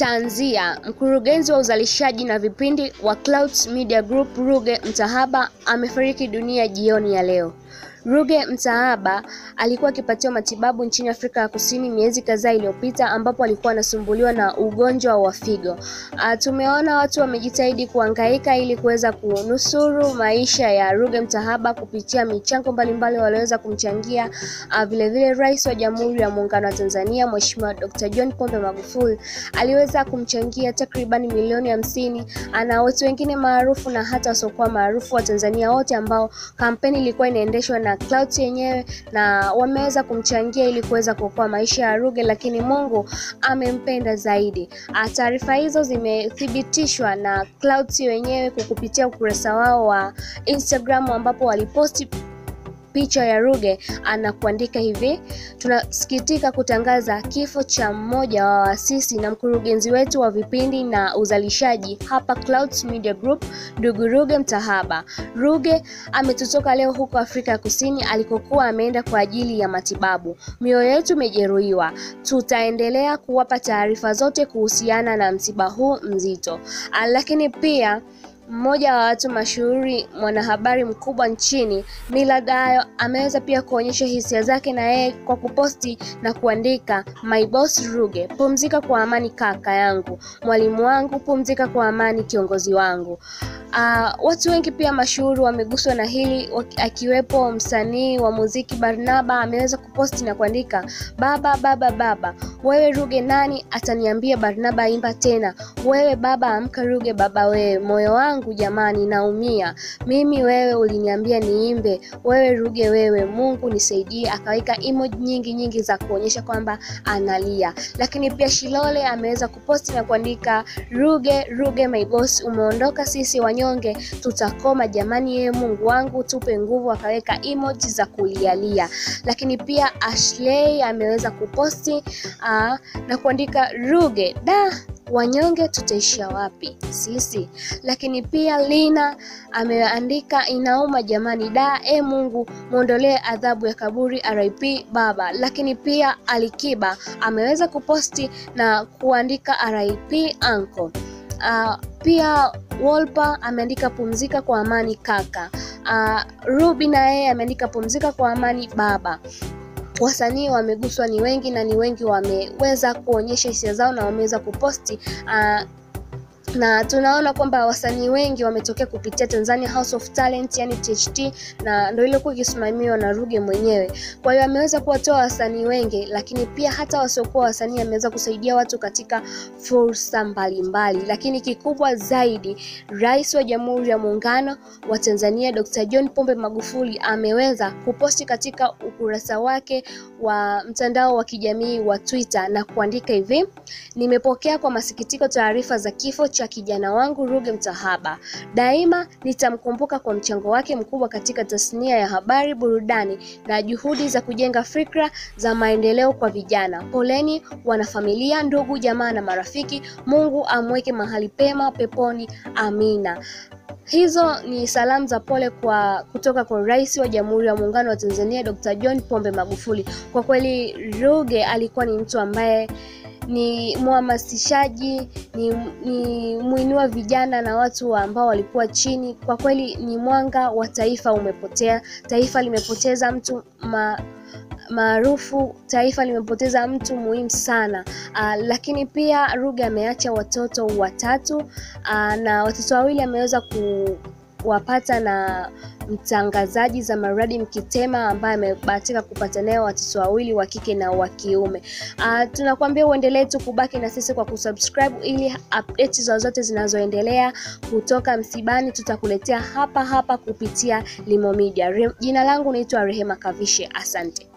Tanzia, mkurugenzi wa uzalishaji na vipindi wa Clouds Media Group Ruge mtahaba amefariki dunia jioni ya leo. Ruge Mtaaba alikuwa akipatiwa matibabu nchini Afrika ya Kusini miezi kadhaa iliyopita ambapo alikuwa anasumbuliwa na ugonjwa wa figo. Uh, tumeona watu wamejitahidi kuhangaika ili kuweza kunusuru maisha ya Ruge Mtaaba kupitia michango mbalimbali walioweza kumchangia. Vilevile Rais wa Jamhuri ya Muungano wa Tanzania Mheshimiwa Dr. John Pombe Magufuli aliweza kumchangia takriban milioni hamsini na watu wengine maarufu na hata wasiokuwa maarufu wa Tanzania wote ambao kampeni ilikuwa inaendeshwa na Clouds yenyewe na wameweza kumchangia ili kuweza kuokoa maisha ya Ruge, lakini Mungu amempenda zaidi. Taarifa hizo zimethibitishwa na Clouds wenyewe kwa kupitia ukurasa wao wa Instagram ambapo waliposti picha ya Ruge anakuandika hivi: tunasikitika kutangaza kifo cha mmoja wa waasisi na mkurugenzi wetu wa vipindi na uzalishaji hapa Clouds Media Group, ndugu Ruge mtahaba Ruge ametutoka leo huko Afrika ya Kusini alikokuwa ameenda kwa ajili ya matibabu. Mioyo yetu imejeruhiwa, tutaendelea kuwapa taarifa zote kuhusiana na msiba huu mzito. Lakini pia mmoja wa watu mashuhuri, mwanahabari mkubwa nchini Millard Ayo ameweza pia kuonyesha hisia zake na yeye kwa kuposti na kuandika my boss Ruge, pumzika kwa amani kaka yangu, mwalimu wangu, pumzika kwa amani kiongozi wangu. Uh, watu wengi pia mashuhuri wameguswa na hili akiwepo msanii wa muziki Barnaba ameweza kuposti na kuandika baba baba baba, wewe Ruge nani? Ataniambia Barnaba imba tena, wewe baba amka Ruge baba, wewe moyo wangu jamani, naumia. Mimi, wewe uliniambia niimbe, wewe Ruge wewe, Mungu nisaidie. Akaweka emoji nyingi nyingi za kuonyesha kwamba analia, lakini pia Shilole ameweza kuposti na kuandika Ruge Ruge my boss, umeondoka sisi wanyonge tutakoma jamani, yeye Mungu wangu tupe nguvu. Akaweka emoji za kulialia, lakini pia Ashley ameweza kuposti aa, na kuandika Ruge da wanyonge tutaishia wapi sisi? Lakini pia Lina ameandika inauma jamani, da e Mungu muondolee adhabu ya kaburi, RIP baba. Lakini pia Alikiba ameweza kuposti na kuandika RIP uncle. Uh, pia Wolper ameandika pumzika kwa amani kaka. Uh, Ruby na yeye ameandika pumzika kwa amani baba. Wasanii wameguswa ni wengi na ni wengi wameweza kuonyesha hisia zao na wameweza kuposti uh, na tunaona kwamba wasanii wengi wametokea kupitia Tanzania House of Talent, yani THT, na ndio ilikuwa ikisimamiwa na Ruge mwenyewe. Kwa hiyo ameweza kuwatoa wasanii wengi, lakini pia hata wasiokuwa wasanii ameweza kusaidia watu katika fursa mbalimbali. Lakini kikubwa zaidi, Rais wa Jamhuri ya Muungano wa Tanzania Dr. John Pombe Magufuli ameweza kuposti katika ukurasa wake wa mtandao wa kijamii wa Twitter na kuandika hivi: nimepokea kwa masikitiko taarifa za kifo cha kijana wangu Ruge mtahaba Daima nitamkumbuka kwa mchango wake mkubwa katika tasnia ya habari, burudani na juhudi za kujenga fikra za maendeleo kwa vijana. Poleni wanafamilia, ndugu, jamaa na marafiki. Mungu amweke mahali pema peponi. Amina. Hizo ni salamu za pole kwa kutoka kwa Rais wa Jamhuri ya Muungano wa Tanzania Dr. John Pombe Magufuli. Kwa kweli Ruge alikuwa ni mtu ambaye ni mhamasishaji, ni, ni mwinua vijana na watu ambao walikuwa chini. Kwa kweli ni mwanga wa taifa umepotea. Taifa limepoteza mtu ma, maarufu, taifa limepoteza mtu muhimu sana. Aa, lakini pia Ruge ameacha watoto watatu aa, na watoto wawili ameweza kuwapata na mtangazaji za maradi Mkitema ambaye amebahatika kupata naye watoto wawili wa kike na wa kiume. Uh, tunakuambia uendelee tu kubaki na sisi kwa kusubscribe ili updates zozote zinazoendelea kutoka msibani tutakuletea hapa hapa kupitia Limo Media. Jina langu naitwa Rehema Kavishe, asante.